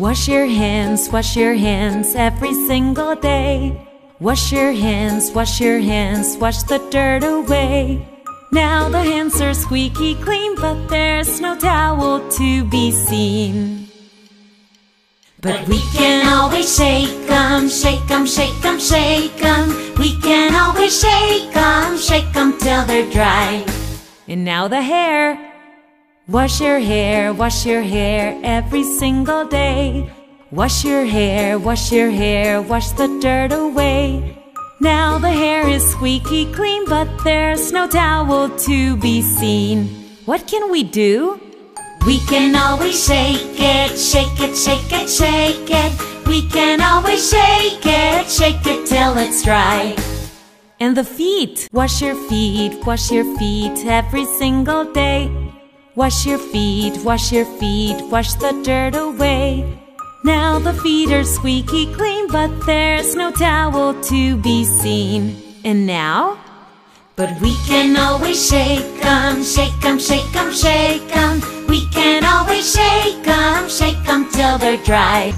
Wash your hands, wash your hands every single day. Wash your hands, wash your hands, wash the dirt away. Now the hands are squeaky clean, but there's no towel to be seen. But we can always shake 'em, shake 'em, shake 'em, shake 'em. We can always shake 'em, shake 'em till they're dry. And now the hair. Wash your hair, wash your hair every single day. Wash your hair, wash your hair, wash the dirt away. Now the hair is squeaky clean, but there's no towel to be seen. What can we do? We can always shake it, shake it, shake it, shake it. We can always shake it, shake it till it's dry. And the feet. Wash your feet, wash your feet every single day. Wash your feet, wash your feet, wash the dirt away. Now the feet are squeaky clean, but there's no towel to be seen. And now? But we can always shake 'em, shake 'em, shake 'em, shake 'em. We can always shake 'em, shake 'em till they're dry.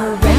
A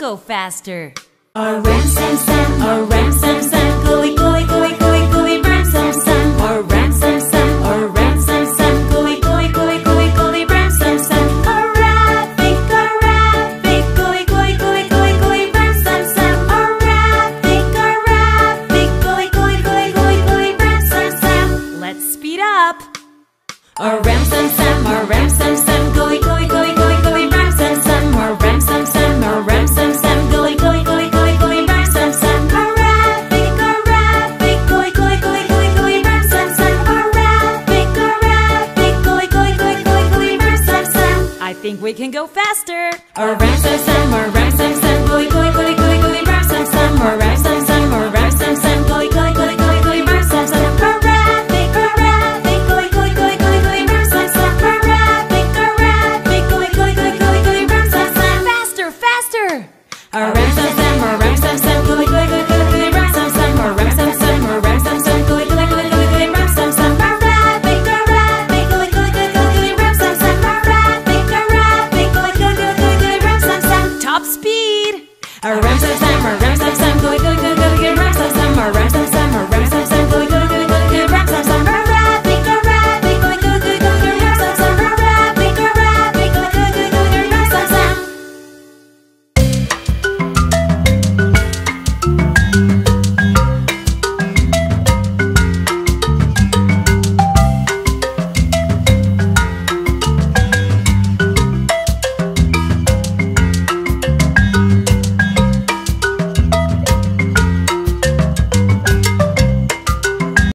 go faster. A ram sam sam, a ram sam sam, gooey gooey gooey gooey gooey ram sam sam. A ram sam sam, a ram sam sam, gooey gooey gooey gooey gooey ram sam sam. A rabbit, a rabbit, gooey gooey gooey gooey gooey ram sam sam. A rabbit, a rabbit, gooey gooey gooey gooey gooey ram sam sam. Let's speed up. A ram sam sam, think we can go faster. Ram sam sam, or ram sam ram ram.